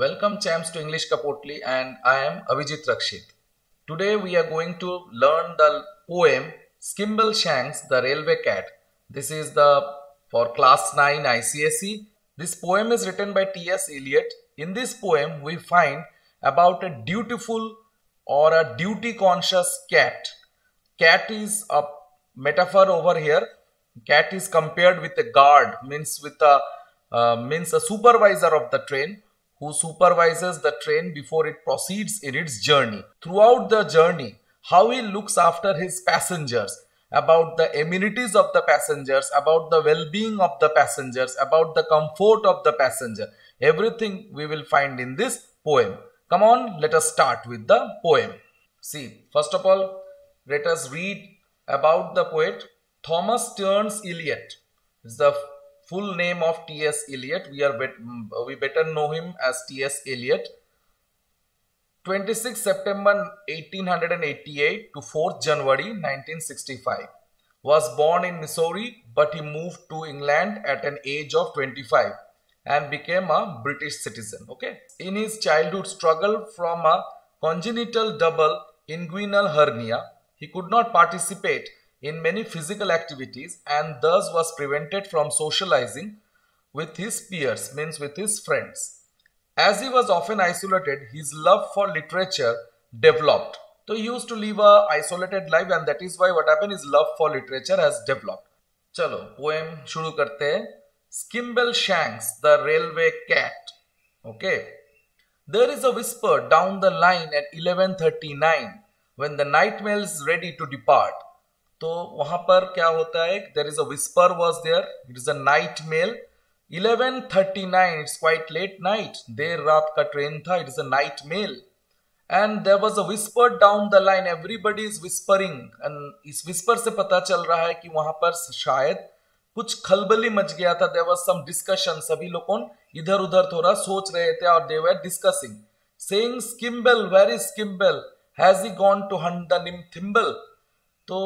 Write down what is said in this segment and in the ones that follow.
Welcome champs to English Kapotli and I am Avijit Rakshit. Today we are going to learn the poem Skimble Shanks the Railway Cat. This is the for class 9 ICSE. This poem is written by T.S. Eliot. In this poem we find about a dutiful or a duty conscious cat. Cat is a metaphor over here. Cat is compared with a guard means with a uh, means a supervisor of the train who supervises the train before it proceeds in its journey. Throughout the journey, how he looks after his passengers, about the amenities of the passengers, about the well-being of the passengers, about the comfort of the passenger. Everything we will find in this poem. Come on, let us start with the poem. See, first of all, let us read about the poet Thomas Stearns Eliot. Is the full name of T.S. Eliot. We are bet mm, we better know him as T.S. Eliot. 26 September 1888 to 4th January 1965. Was born in Missouri but he moved to England at an age of 25 and became a British citizen. Okay. In his childhood struggle from a congenital double inguinal hernia, he could not participate in many physical activities and thus was prevented from socializing with his peers, means with his friends. As he was often isolated, his love for literature developed. So he used to live a isolated life and that is why what happened is love for literature has developed. चलो poem शुरू करते हैं Skimble Shanks, the railway cat. Okay. There is a whisper down the line at 11.39 when the night mail is ready to depart. तो वहाँ पर क्या होता है there is a whisper was there it is a night mail 11:39 it's quite late night देर रात का train था it is a night mail and there was a whisper down the line everybody is whispering and इस whisper से पता चल रहा है कि वहाँ पर शायद कुछ खलबली मच गया था। देर वॉज़ सम डिस्कशन सभी लोग इधर उधर थोड़ा सोच रहे थे और they were discussing saying Skimble where is Skimble has he gone to hunt the nim thimble तो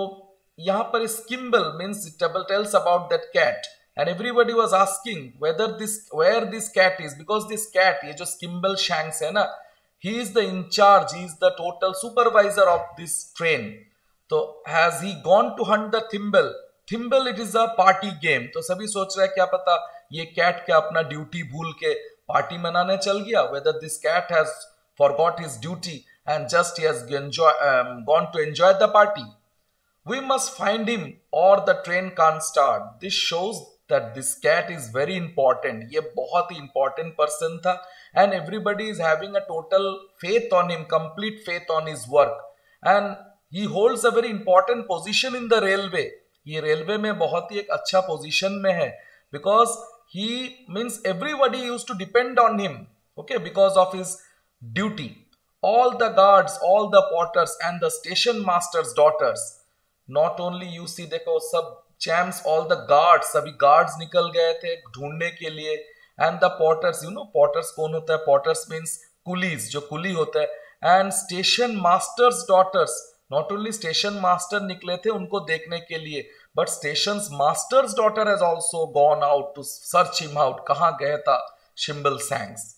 यहाँ पर skimble means it tells about that cat and everybody was asking whether this where this cat is because this cat ये जो skimble shanks है ना he is the in charge he is the total supervisor of this train तो has he gone to hunt the thimble thimble it is a party game तो सभी सोच रहे हैं क्या पता ये cat क्या अपना ड्यूटी भूल के पार्टी मनाने चल गया whether this cat has forgot his duty and just he has enjoy, um, gone to enjoy the party We must find him or the train can't start. This shows that this cat is very important. ये बहुत ही important person था and everybody is having a total faith on him, complete faith on his work. And he holds a very important position in the railway. ये railway में बहुत ही एक अच्छा position में है because he means everybody used to depend on him okay because of his duty all the guards all the porters and the station master's daughters not only you see देखो, सब चैम्स all the guards सभी guards निकल गए थे ढूँढने के लिए। And the porters you know porters कौन होता है? पॉटर्स मीन्स कुलीज जो कुली होता है। And station master's daughters not only station master निकले थे उनको देखने के लिए but station master's daughter has also gone out to search him out कहाँ गया था? Skimbleshanks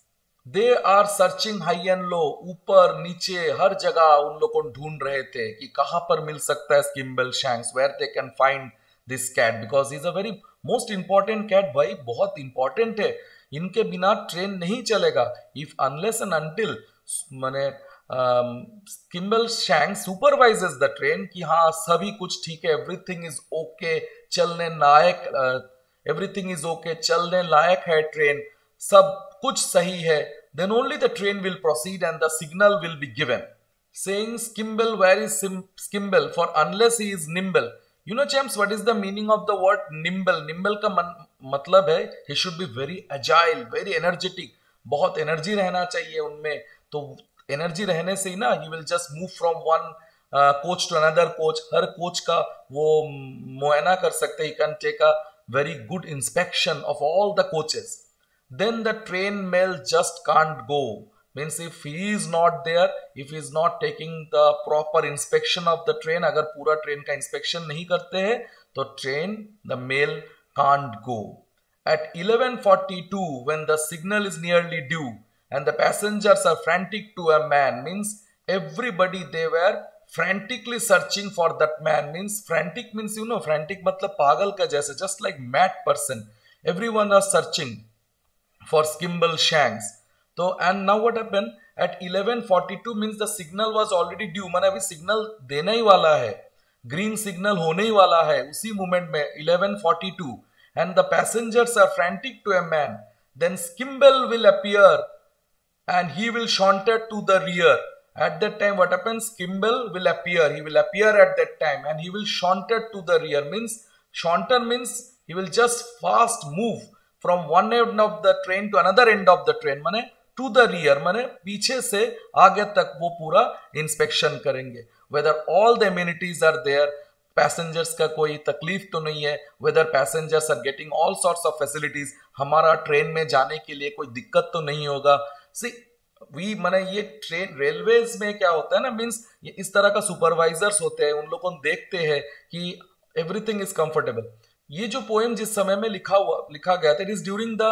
they are searching high and low ऊपर, नीचे, हर जगह उन लोग को ढूंढ रहे थे कि कहाँ पर मिल सकता है Skimbleshanks where they can find this cat because is a very most important cat भाई, बहुत इंपॉर्टेंट है। इनके बिना ट्रेन नहीं चलेगा। इफ़ अनलेस एंड अनटिल मैंने Skimbleshanks supervises the train कि हाँ सभी कुछ ठीक है एवरीथिंग इज़ ओके चलने लायक एवरीथिंग इज़ ओके चलने लायक है ट्रेन सब कुछ सही है then only the train will proceed and the signal will be given saying Skimble very Skimble for unless is nimble you know champs what is the meaning of the word nimble nimble का मन, मतलब है he should be very agile very energetic बहुत energy रहना चाहिए उनमें। तो energy रहने से ही ना you will just move from one coach to another coach her coach का वो मुआयना कर सकते हैं। Can take a very good inspection of all the coaches then the train mail just can't go. Means if he is not there, if he is not taking the proper inspection of the train, अगर पूरा train का inspection नहीं करते हैं तो train the mail can't go. At 11:42 when the signal is nearly due, and the passengers are frantic to a man means everybody they were frantically searching for that man means frantic means you know frantic matlab pagal ka jaisa just like mad person everyone are searching for skimble shanks so and now what happened at 11:42 means the signal was already due मैंने अभी signal देना ही वाला है green signal होने ही वाला है उसी moment में 11:42 and the passengers are frantic to a man then skimble will appear and he will saunter to the rear at that time what happens Kimball will appear he will appear at that time and he will saunter to the rear means saunter means he will just fast move From one end of the train to another end of the train, माने to the rear माने पीछे से आगे तक वो पूरा inspection करेंगे। Whether all the immunities are there passengers का कोई तकलीफ़ तो नहीं है। Whether passengers are getting all sorts of facilities हमारा ट्रेन में जाने के लिए कोई दिक्कत तो नहीं होगा। सी वी मैंने ये ट्रेन रेलवेज में क्या होता है ना मीन्स इस तरह का सुपरवाइजर्स होते हैं, उन लोगों को देखते हैं कि एवरीथिंग इज़ कंफर्टेबल ये जो पोएम जिस समय में लिखा हुआ, लिखा गया था it is during the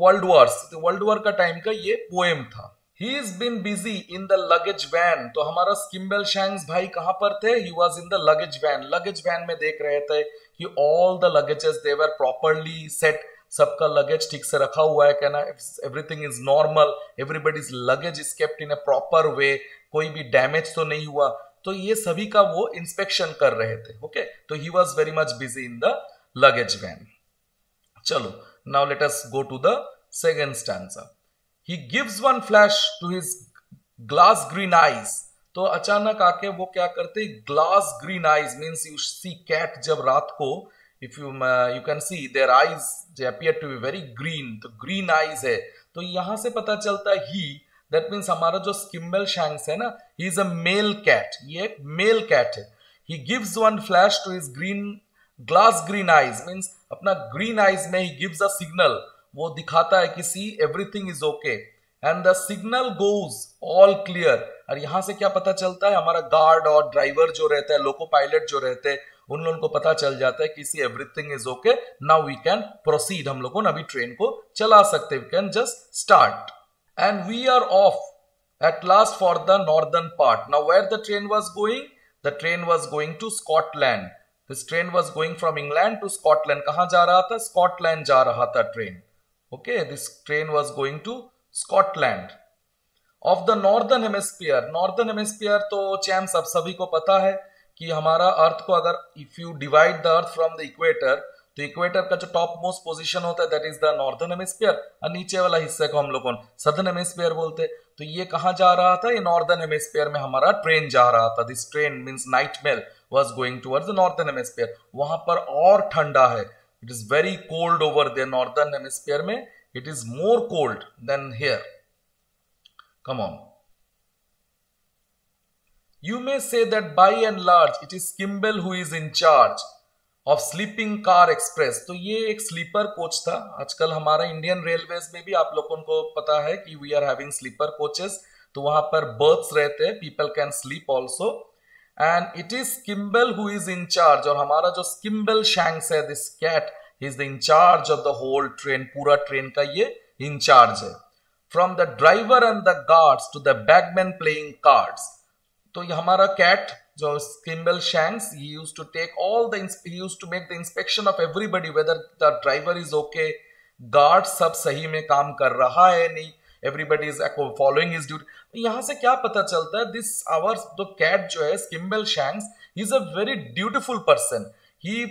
world wars world war का टाइम का ये पोएम था. He is been busy in the luggage van तो हमारा स्किम्बल शैंग्स भाई कहाँ पर थे? He was in the luggage van luggage van में देख रहे थे कि all the luggages they were properly set सबका लगेज ठीक से रखा हुआ है, कहना everything is normal everybody's luggage is kept in a proper way कोई भी डैमेज तो नहीं हुआ. तो ये सभी का वो इंस्पेक्शन कर रहे थे ओके तो he was very much busy in the luggage van चलो now let us go to the second stanza he gives one flash to his glass green eyes तो अचानक आके वो क्या करते? Glass green eyes means you see cat जब रात को if you you can see their eyes, they appear to be very तो ग्रीन आईज है। तो यहाँ से पता चलता ही दैट मीन्स हमारा जो स्किम्बल शैंक्स है ना he is a male cat ये एक मेल कैट है. He gives one flash to his green glass green eyes means अपना ग्रीन आईज में ही गिव्स अ सिग्नल वो दिखाता है कि see everything is okay and the signal goes all clear और यहाँ से क्या पता चलता है? हमारा गार्ड और ड्राइवर जो रहता है लोको पायलट जो रहते हैं, उन लोगों को पता चल जाता है कि see everything is okay now we can proceed हम लोगों ने अभी ट्रेन को चला सकते we can just start and we are off at last for the northern part now where the train was going the train was going to Scotland this train was going from England to Scotland कहां जा रहा था Scotland जा रहा था train okay this train was going to Scotland of the northern hemisphere northern hemisphere तो charm सब सभी को पता है कि हमारा अर्थ को अगर if you divide the earth from the equator तो इक्वेटर का जो टॉप मोस्ट पोजिशन होता है that is the northern hemisphere और नीचे वाला हिस्से को हम लोग सदर्न हेमिस्फीयर बोलते हैं। तो ये कहा जा रहा था? ये नॉर्दर्न हेमिस्फीयर में हमारा ट्रेन जा रहा था। This train means night mail was going towards northern hemisphere वहाँ पर और ठंडा है। It is very cold over the northern hemisphere में। It is more cold than here come on You may say that by and large, it is Kimball who is in charge. Of sleeping car express तो ये एक sleeper coach था। आजकल हमारा Indian railways में भी आप लोगों को पता है कि we are having sleeper coaches तो वहाँ पर बर्थ्स रहते हैं। People can sleep also and it is Skimble who is in charge और हमारा जो स्किम्बल शैंक्स है this cat is the in charge of the whole train पूरा ट्रेन का ये इंचार्ज है। From the driver and the guards to the bagman playing cards तो ये हमारा कैट जो Skimble Shanks he use to take all the use to make the inspection of everybody whether the driver is okay guard सब सही में काम कर रहा है नहीं everybody is following is duty यहाँ से क्या पता चलता है दिस आवर जो कैट जो है Skimble Shanks is a very dutiful person he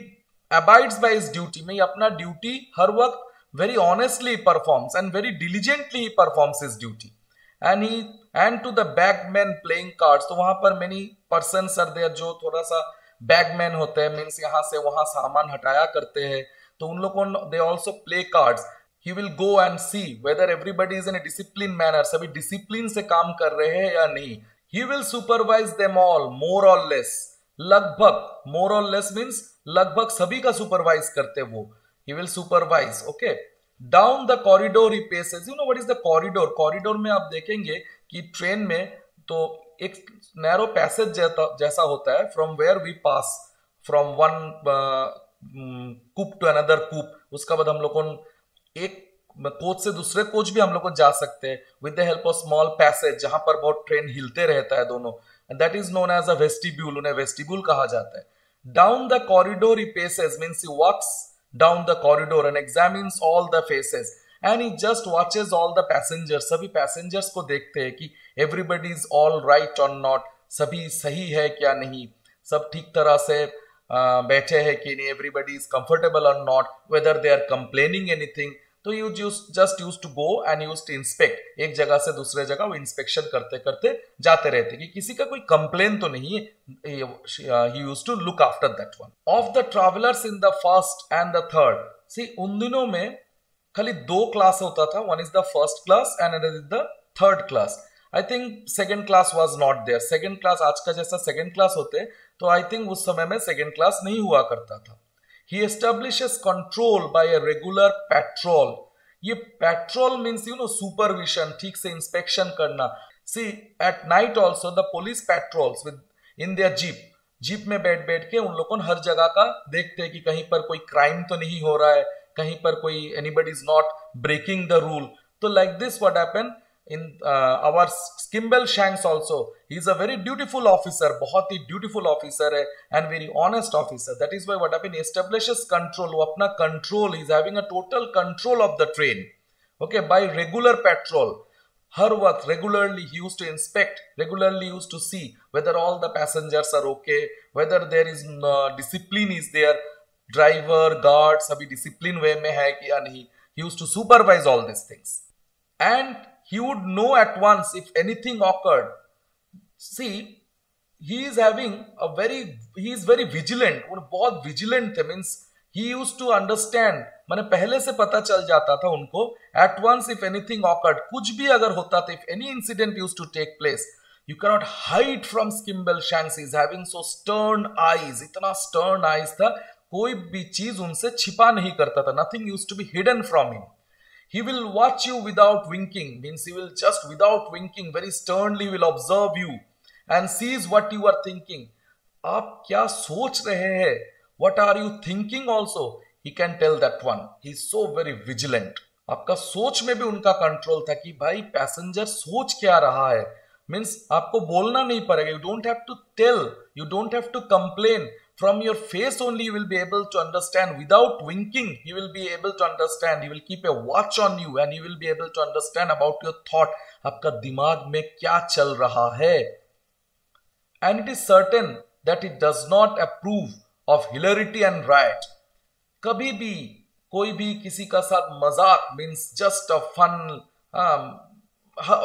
abides by his duty में अपना ड्यूटी हर वक्त very honestly performs and very diligently performs his duty. And he and to the bagman playing cards तो वहाँ पर many person are there जो थोड़ा सा बैगमैन होते हैं मीन्स यहाँ से वहाँ सामान हटाया करते हैं। तो उन लोगों they also play cards he will go and see whether everybody is in discipline manner सभी डिसिप्लिन से काम कर रहे हैं या नहीं। He will supervise them all more or less लगभग मोर और लेस मीन्स लगभग सभी का सुपरवाइज करते वो। He will supervise okay down the corridor he paces you know what is the corridor corridor में आप देखेंगे कि ट्रेन में तो एक नैरो पैसेज जैसा होता है from where we pass from one coupe to another coupe उसका बाद हम लोग एक कोच से दूसरे कोच भी हम लोग जा सकते हैं? With the help of small passage जहाँ पर बहुत ट्रेन हिलते रहता है दोनों. And that is known as a vestibule उन्हें वेस्टिब्यूल कहा जाता है. Down the corridor he paces means he walks down the corridor and examines all the faces and he just watches all the passengers सभी passengers को देखते हैं कि everybody is all right और नॉट सभी सही है क्या नहीं सब ठीक तरह से बैठे हैं कि नहीं एवरीबडी इज कंफर्टेबल और not whether they are complaining anything तो you just use to go and use to inspect एक जगह से दूसरे जगह वो इंस्पेक्शन करते करते जाते रहते कि किसी का कोई कंप्लेन तो नहीं है use to look after that one of the travellers in the first and the third see उन दिनों में खाली दो क्लास होता था one is the first class and is the third class I think second class was not there second class आज का जैसा सेकेंड क्लास होते तो आई थिंक उस समय में सेकेंड क्लास नहीं हुआ करता था। He establishes control by a regular patrol ये patrol means you know supervision ठीक से इंस्पेक्शन करना. See at night also the police patrols with in their jeep jeep में बैठ बैठ के उन लोगों हर जगह का देखते हैं कि कहीं पर कोई क्राइम तो नहीं हो रहा है, कहीं पर कोई anybody is not breaking the rule तो like this what happen in uh, our Skimble Shanks also he is a very dutiful officer बहुत ही dutiful officer है and very honest officer that is why what happened he establishes control वो अपना control he is having a total control of the train okay by regular patrol her work regularly he used to inspect regularly used to see whether all the passengers are okay whether there is uh, discipline is there driver guard सभी discipline way में है कि या नहीं he used to supervise all these things and he would know at once if anything occurred. See, he is having a very, he is very vigilant. वो बहुत vigilant थे means he used to understand मैंने पहले से पता चल जाता था उनको at once if anything occurred कुछ भी अगर होता था any incident used to take place you cannot hide from Skimble Shanks he is having so stern eyes इतना stern eyes था कोई भी चीज़ उनसे छिपा नहीं करता था nothing used to be hidden from him he will watch you without winking means he will just without winking very sternly will observe you and sees what you are thinking आप क्या सोच रहे हैं what are you thinking also he can tell that one he is so very vigilant आपका सोच में भी उनका कंट्रोल था कि भाई पैसेंजर सोच क्या रहा है मीन्स आपको बोलना नहीं पड़ेगा you don't have to tell you don't have to complain from your face only you will be able to understand without winking you will be able to understand he will keep a watch on you and you will be able to understand about your thought आपका दिमाग में क्या चल रहा है and it is certain that it does not approve of hilarity and riot कभी भी कोई भी किसी का साथ मजाक मीन्स जस्ट अ फन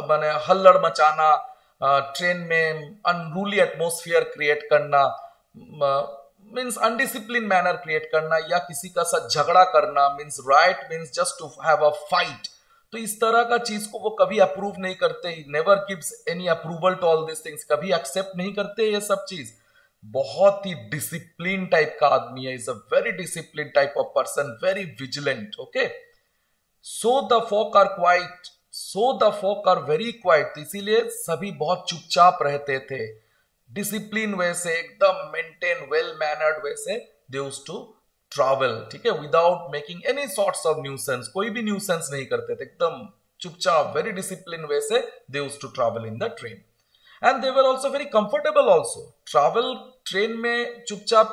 मैंने हल्लड़ मचाना ट्रेन में अनरूली एटमोसफियर क्रिएट करना मीन्स अनडिसिप्लिन मैनर क्रिएट करना या किसी का साथ झगड़ा करना means right means just to have a fight तो इस तरह का चीज़ को वो कभी अप्रूव नहीं करते never gives any approval to all this things कभी एक्सेप्ट नहीं करते ये सब चीज़. बहुत ही डिसिप्लिन टाइप का आदमी है is a very discipline type of person very vigilant okay so the folk are quiet so the folk are very quiet इसीलिए सभी बहुत चुपचाप रहते थे। डिसिप्लिन वे से एकदम मेंटेन वेल मैनर्ड वे से दे टू ट्रैवल ठीक है? Without making any sorts of nuisance कोई भी न्यूसेंस नहीं करते थे, एकदम चुपचाप वेरी डिसिप्लिन वे से they to travel in the train and they were also very comfortable also travel train में चुपचाप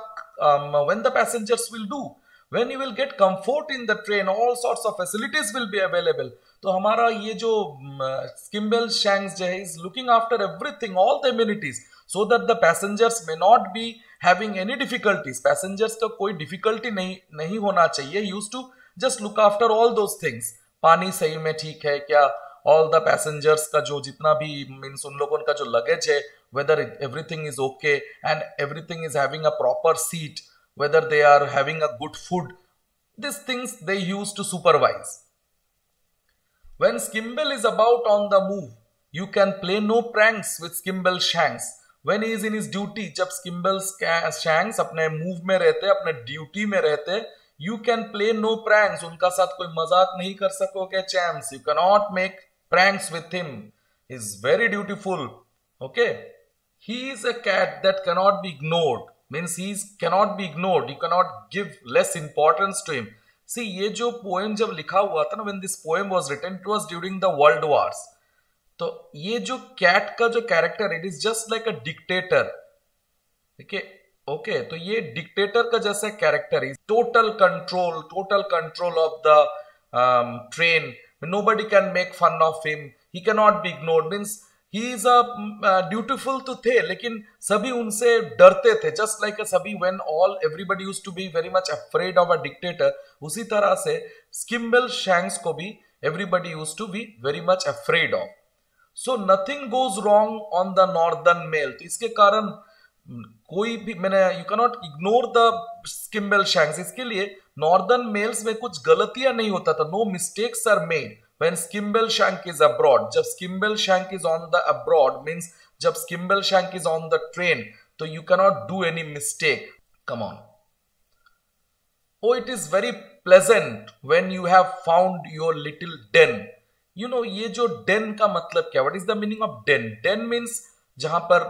when the passengers will do when you will get comfort in the train, all sorts of facilities will be available. तो हमारा ये जो Skimble Shanks जो है is looking after everything all the immunities so that the passengers may not be having any difficulties passengers का कोई difficulty नहीं नहीं होना चाहिए used to just look after all those things पानी सही में ठीक है क्या all the passengers का जो जितना भी means उन लोगों का जो luggage है whether everything is okay and everything is having a proper seat whether they are having a good food these things they use to supervise when skimble is about on the move you can play no pranks with skimble shanks When is in is duty जब Skimble shanks अपने move में रहते, अपने duty में रहते you can play no pranks उनका साथ कोई मज़ाक नहीं कर सकोगे champs you cannot make pranks with him is very dutiful okay he is a cat that cannot be ignored. Means he cannot be ignored. You cannot give less importance to him. See ये जो poem जब लिखा हुआ था ना when this poem was written it was during the world wars तो ये जो कैट का जो character it is just like a dictator ठीक है ओके तो ये डिक्टेटर का जैसा character is total control total control of the train nobody can make fun of him he can not be ignored means he is a dutiful तो थे, लेकिन सभी उनसे डरते थे. जस्ट लाइक सभी when all everybody use to be very much afraid of a dictator उसी तरह से स्किम्बल शैंक्स को भी everybody use to be very much afraid of so nothing goes wrong on the northern mail तो इसके कारण कोई भी, मैंने you can not ignore the Skimble Shanks इसके लिए नॉर्दर्न मेल्स में कुछ गलतियाँ नहीं होता था. No mistakes are made when Skimble Shank is abroad जब Skimble Shank is on the abroad means जब Skimble Shank is on the train तो you can not do any mistake come on oh it is very pleasant when you have found your little den you know, ये जो den का मतलब क्या? What is the meaning of den? Den means जहाँ पर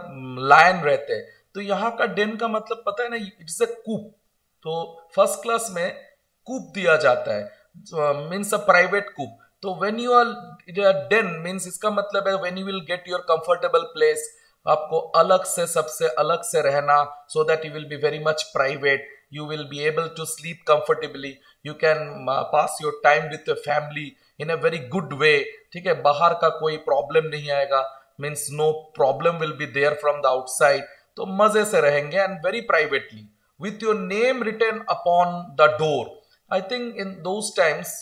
lion रहते हैं। तो यहाँ का डेन का मतलब पता है ना इट्स अ कूप तो फ़र्स्ट क्लास में कूप दिया जाता है। मीन्स अ प्राइवेट कूप तो when you are then means इसका मतलब है when you will get your comfortable place आपको अलग से, सबसे अलग से रहना so that you will be very much private you will be able to sleep comfortably you can pass your time with your family in a very good way ठीक है? बाहर का कोई प्रॉब्लम नहीं आएगा। Means no problem will be there from the outside तो मज़े से रहेंगे and very privately with your name written upon the door I think in those times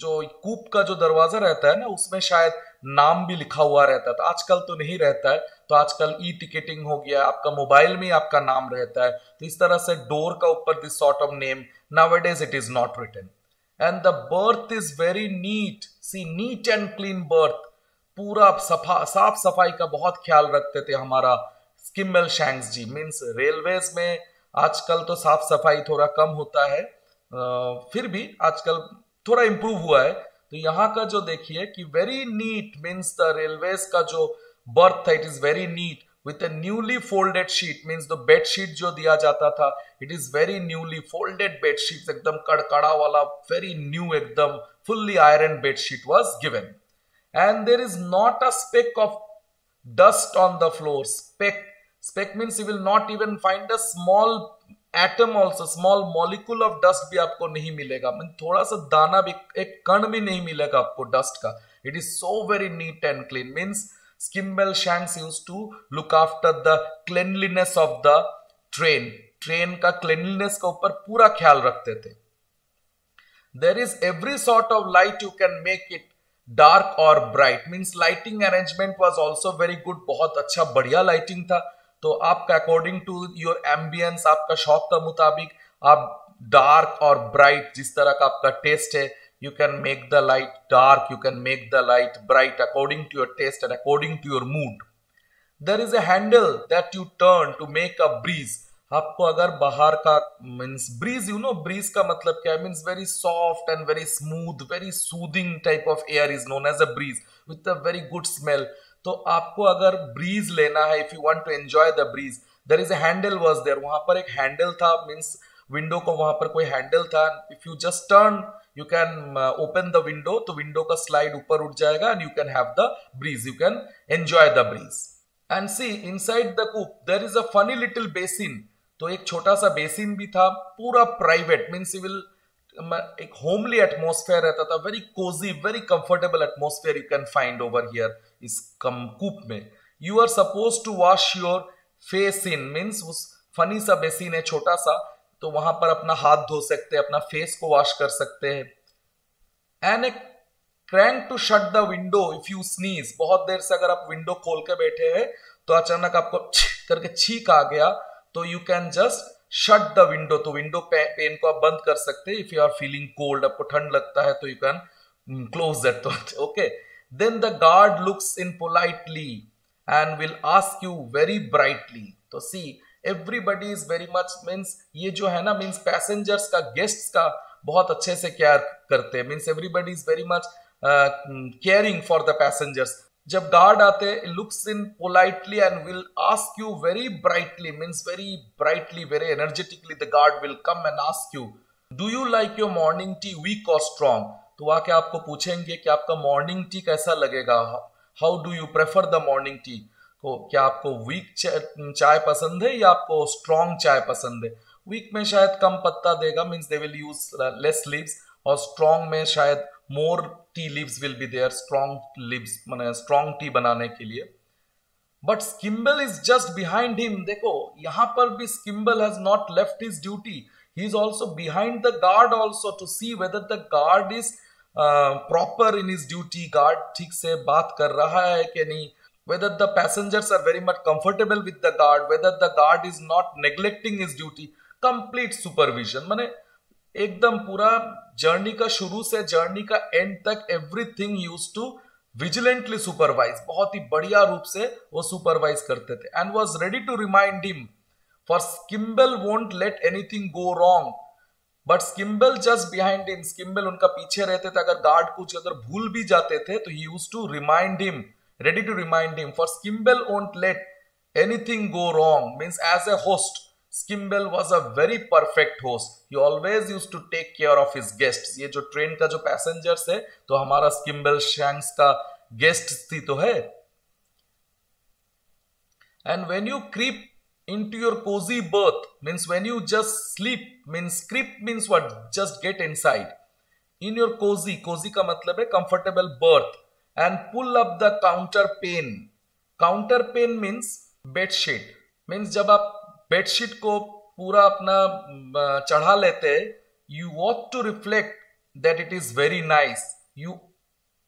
जो कूप का जो दरवाज़ा रहता है ना, उसमें शायद नाम भी लिखा हुआ रहता था आजकल तो नहीं रहता है। तो आजकल ई टिकेटिंग हो गया, आपका मोबाइल में आपका नाम रहता है। तो इस तरह से डोर का ऊपर this sort of name nowadays it is not written and the berth is very neat see neat and clean berth पूरा सफ़ा, साफ़ सफ़ाई का बहुत ख्याल रखते थे हमारा Skimbleshanks ji. Means railways में आजकल तो साफ़ सफ़ाई थोड़ा कम होता है। फिर भी आजकल थोड़ा इंप्रूव हुआ है। तो यहाँ का जो देखिए कि very neat means the railways का जो बर्थ था it is very neat with a newly folded sheet means the bed जो दिया जाता था it is very newly folded bed sheet एकदम कड़कड़ा वाला वेरी न्यू एकदम fully iron bed sheet was given and there is not a speck of dust on the floor. Speck speck means you will not even find a small atom also, small molecule of dust भी आपको नहीं मिलेगा। Mean थोड़ा सा दाना भी, एक कण भी नहीं मिलेगा आपको डस्ट का। It is so very neat and clean means Skimbleshanks used to look after the cleanliness of the train train का क्लेनलीनेस का ऊपर पूरा ख्याल रखते थे। There is every sort of light you can make it dark और bright means lighting arrangement was also very good बहुत अच्छा बढ़िया लाइटिंग था। तो आपका अकॉर्डिंग टू योर एम्बियंस आपका शौक का मुताबिक आप डार्क और ब्राइट जिस तरह का आपका टेस्ट है you can make the light dark you can make the light bright according to your taste and according to your mood there is a handle that you turn to make a breeze. आपको अगर बाहर का means breeze you know breeze का मतलब क्या है? Means very soft and very smooth very soothing type of air is known as a breeze with a very good smell तो आपको अगर ब्रीज लेना है if you want to enjoy the breeze there is a handle was there वहाँ पर एक handle था means window को वहाँ पर कोई हैंडल था. If you just turn you can open the window तो विंडो का स्लाइड ऊपर उठ जाएगा and you can have the breeze you can enjoy the breeze and see inside the coupe there is a funny little basin तो एक छोटा सा basin भी था, पूरा प्राइवेट मीन सिविल एक होमली एटमोस्फेयर रहता था very cosy very comfortable atmosphere you can find over here इस कम कूप में. You are suppose to wash your face in means उस फनी सा बेसिन है, छोटा सा तो वहाँ पर अपना हाथ धो सकते हैं अपना फेस को वॉश कर सकते। हैं and a crank to shut the window if you sneeze बहुत देर से अगर आप विंडो खोल के बैठे हैं तो अचानक आपको करके छीक आ गया तो you can just shut the window तो विंडो पेन को आप बंद कर सकते। हैं if you are feeling cold आपको ठंड लगता है तो you can close that okay then the guard looks in politely and will ask you very brightly तो see everybody is very much means ये जो है ना मीन्स पैसेंजर्स का गेस्ट्स का बहुत अच्छे से केयर करते हैं। Means everybody is very much caring for the passengers जब गार्ड आते looks in politely and will ask you very brightly means very brightly very energetically the guard will come and ask you do you like your morning tea weak और strong तो आके आपको पूछेंगे कि आपका morning tea कैसा लगेगा? How do you prefer the morning tea को क्या आपको वीक चाय पसंद है या आपको स्ट्रॉन्ग चाय पसंद है? वीक में शायद कम पत्ता देगा means they will use less leaves और स्ट्रॉन्ग में शायद more tea leaves will be there strong leaves मैंने स्ट्रॉन्ग टी बनाने के लिए। But Skimble is just behind him देखो, यहाँ पर भी Skimble has not left his duty he is also behind the guard also to see whether the guard is proper in his duty guard ठीक से बात कर रहा है कि नहीं? Whether the passengers are very much comfortable with the guard, whether the guard is not neglecting his duty, complete supervision. माने एकदम पूरा जर्नी का शुरू से जर्नी का एंड तक everything used to vigilantly supervise बहुत ही बढ़िया रूप से वो सुपरवाइज करते थे and was ready to remind him for Skimble won't let anything go wrong but Skimble just behind him Skimble उनका पीछे रहते थे, अगर गार्ड कुछ अगर भूल भी जाते थे तो he used to remind him ready to remind him. For Skimble won't let anything go wrong. Means as a host, Skimble was a very perfect host. He always used to take care of his guests. ये जो train का जो passengers है तो हमारा स्किम्बल shanks का guest थी तो है and when you creep into your cozy berth means when you just sleep means creep means what just get inside in your cozy cozy का मतलब है comfortable berth and pull up the counter pane. Counter pane means bedsheet. Means जब आप bedsheet को पूरा अपना चढ़ा लेते you ought to reflect that it is very nice. You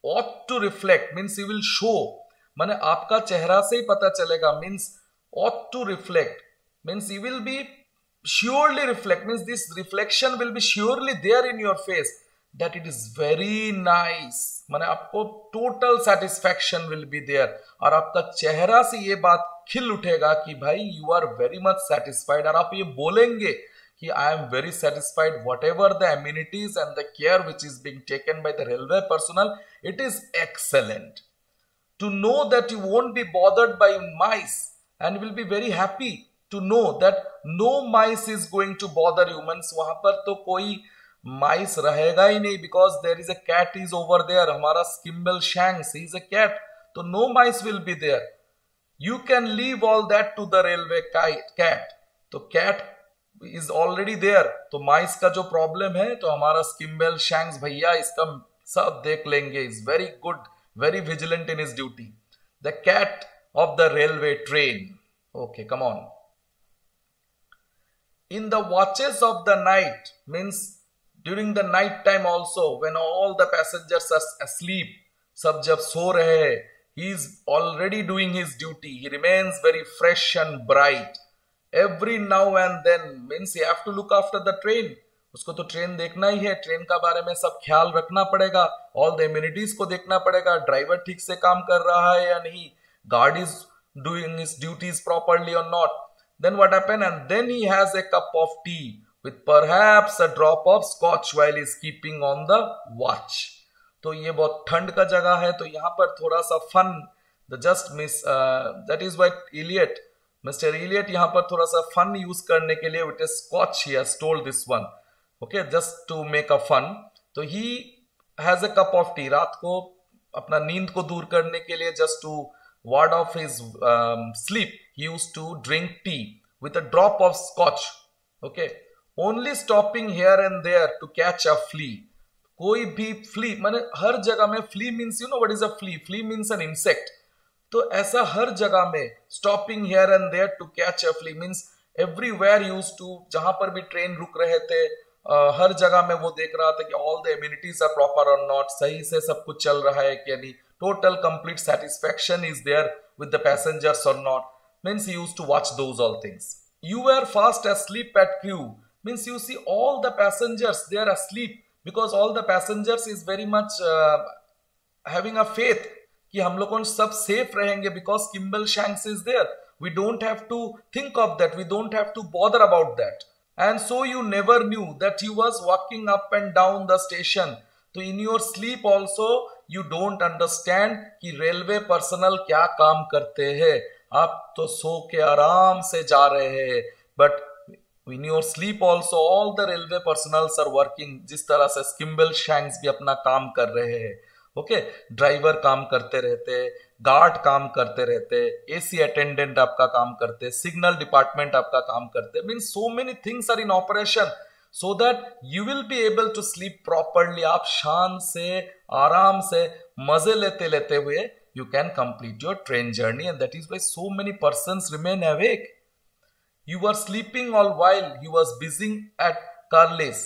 ought to reflect means you will show. माने आपका चेहरा से ही पता चलेगा means ought to reflect means you will be surely reflect means this reflection will be surely there in your face that it is very nice. माने आपको total satisfaction will be there और आपका चेहरा से ये बात खिल उठेगा कि भाई you are very much satisfied और आप ये बोलेंगे कि I am very satisfied whatever the amenities and the care which is being taken by the railway personnel it is excellent to know that you won't be bothered by mice and will be very happy to know that no mice is going to bother humans. वहाँ पर तो कोई माइस रहेगा ही नहीं because there is a cat is over there हमारा स्किम्बल shanks is a cat तो no mice will be there you can leave all that to the railway cat तो कैट इज़ ऑलरेडी देयर तो माइस का जो problem है तो हमारा स्किम्बल shanks भैया इसका सब देख लेंगे. Is very good very vigilant in his duty the cat of the railway train okay come on in the watches of the night, means during the night time also when all the passengers are asleep सब जब सो रहे हैं he is already doing his duty he remains very fresh and bright every now and then means you have to look after the train उसको तो train देखना ही है train का बारे में सब ख्याल रखना पड़ेगा ऑल द इम्यूनिटीज को देखना पड़ेगा ड्राइवर ठीक से काम कर रहा है या नहीं guard is doing his duties properly और not then what happen and then he has a cup of tea with perhaps a drop of scotch while is keeping on the watch. तो ये बहुत ठंड का जगह है तो यहाँ पर थोड़ा सा fun the just miss that is white Eliot Mister Eliot यहाँ पर थोड़ा सा फन यूज़ करने के लिए wit is Scotch he told this one okay just to make a fun तो he has a cup of tea रात को अपना नींद को दूर करने के लिए just to ward off his sleep he used to drink tea with a drop of Scotch okay only stopping here and there to catch a flea कोई भी फ्ली माने हर जगह में flea means you know what is a flea flea means an insect तो ऐसा हर जगह में stopping here and there to catch a flea means everywhere used to जहाँ पर भी ट्रेन रुक रहे थे uh, हर जगह में वो देख रहा था कि all the immunities are proper और नॉट सही से सब कुछ चल रहा है कि नहीं total complete satisfaction is there with the passengers और not means used to watch those all things you are fast asleep at crew means you see all the passengers they are asleep because all the passengers is very much uh, having a faith कि हम लोग सब safe रहेंगे because Skimbleshanks is there we don't have to think of that we don't have to bother about that and so you never knew that you was walking up and down the station तो in your sleep also you don't understand कि railway personnel क्या काम करते हैं। आप तो सो के आराम से जा रहे हैं। But in your sleep also all the railway personnels are working जिस तरह से स्किम्बल शैंक्स भी अपना काम कर रहे हैं। ओके ड्राइवर काम करते रहते गार्ड काम करते रहते एसी अटेंडेंट आपका काम करते सिग्नल डिपार्टमेंट आपका काम करते। Mean so many things are in operation so that you will be able to sleep properly आप शान से, आराम से, मज़े लेते लेते हुए you can complete your train journey and that is why so many person remain awake. You were sleeping all while he was busy at Carlis.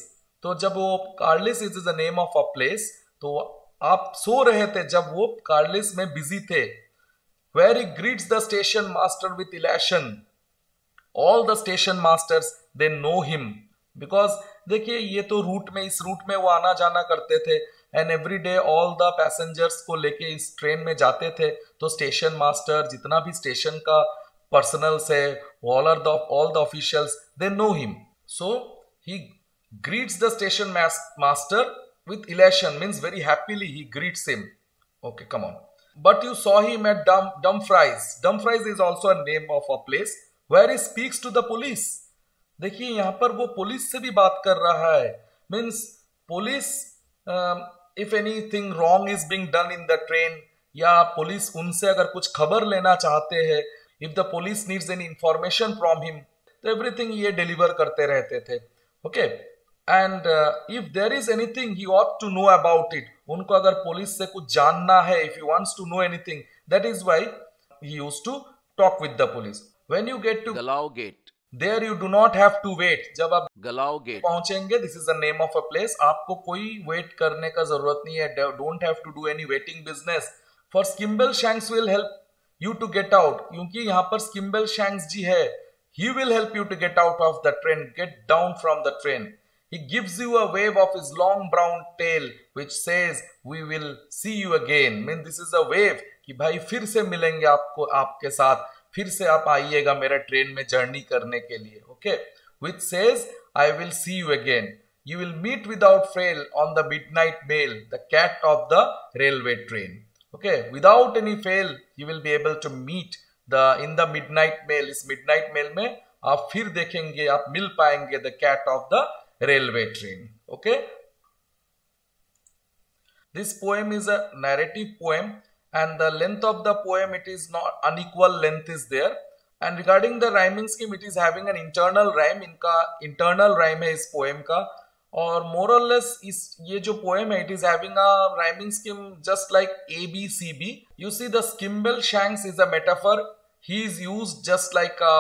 तो जब वो Carlisle is is the name of a place तो आप सो रहे थे जब वो कार्लिस में बिज़ी थे। Where he greets the station master with elation all the station masters they know him because देखिए, ये तो रूट में, इस रूट में वो आना जाना करते थे। And every day all the passengers को लेके इस ट्रेन में जाते थे। तो स्टेशन मास्टर जितना भी स्टेशन का पर्सनल्स है all are the all the officials they know him so he greets the station master with elation means very happily he greets him okay come on but you saw him at Dum dumfries dumfries is also a name of a place where he speaks to the police देखिए यहाँ पर वो police से भी बात कर रहा है means police if anything wrong is being done in the train या पुलिस उनसे अगर कुछ खबर लेना चाहते हैं if the police needs any information from him तो एवरीथिंग ये डिलीवर करते रहते थे। Okay and if there is anything he ought to know about it उनको अगर पुलिस से कुछ जानना है if you wants to know anything that is why he used to talk with the police when you get to Gallowgate there you do not have to wait जब आप Gallowgate पहुँचेंगे this is the name of a place आपको कोई wait करने का ज़रूरत नहीं है। Don't have to do any waiting business for Skimbleshanks will help you to get out क्योंकि यहाँ पर स्किम्बल शैंक्स जी है he will help you to get out of the train get down from the train He gives you a wave of his long brown tail which says we will see you again. Mean this is a wave कि भाई फिर से मिलेंगे आपको आपके साथ फिर से आप आइएगा मेरे ट्रेन में जर्नी करने के लिए okay which says I will see you again you will meet without fail on the midnight mail the cat of the railway train okay without any fail you will be able to meet the in the midnight mail इस midnight mail में आप फिर देखेंगे आप मिल पाएंगे the cat of the railway train okay this poem is a narrative poem and the length of the poem it is not unequal length is there and regarding the rhyming scheme it is having an internal rhyme इनका internal rhyme है इस poem का और more or less इस ये जो poem है it is having a rhyming scheme just like A B C B you see the skimble shanks is a metaphor he is used just like a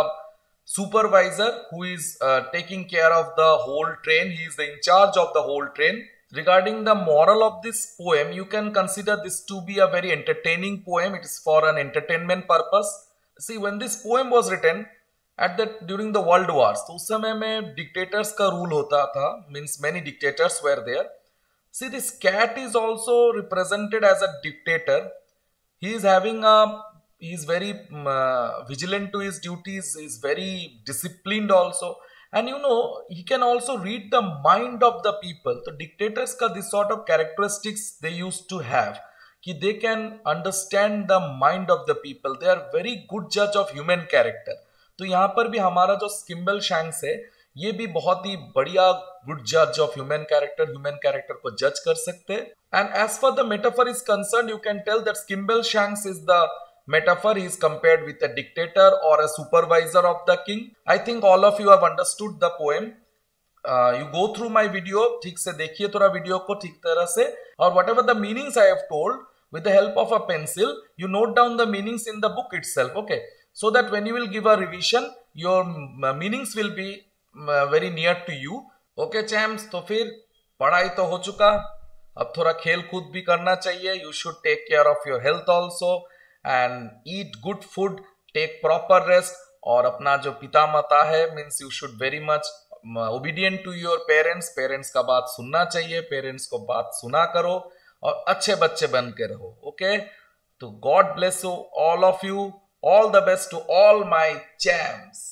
supervisor who is uh, taking care of the whole train he is the in charge of the whole train regarding the moral of this poem you can consider this to be a very entertaining poem it is for an entertainment purpose see when this poem was written at that during the world wars तो उस समय में dictators का rule होता था means many dictators were there see this cat is also represented as a dictator he is having a he is very uh, vigilant to his duties he is very disciplined also and you know he can also read the mind of the people the dictators ka this sort of characteristics they used to have कि they can understand the mind of the people they are very good judge of human character तो यहाँ पर भी हमारा जो Skimble Shanks है ये भी बहुत ही बढ़िया गुड जज of human character human character को जज कर सकते हैं and as far the metaphor is concern you can tell that Skimbleshanks is the metaphor is compared with a dictator or a supervisor of the king i think all of you have understood the poem uh, you go through my video ठीक से देखिए थोड़ा video को ठीक तरह से और whatever the meanings I have told with the help of a pencil you note down the meanings in the book itself okay so that when you will give a revision, your meanings will be very near to you. Okay, champs? तो फिर पढ़ाई तो हो चुका। अब थोड़ा खेल कूद भी करना चाहिए। You should take care of your health also and eat good food take proper rest और अपना जो पिता माता है means you should very much obedient to your parents parents का बात सुनना चाहिए। पेरेंट्स को बात सुना करो और अच्छे बच्चे बन के रहो। ओके तो God bless you all of you all the best to all my champs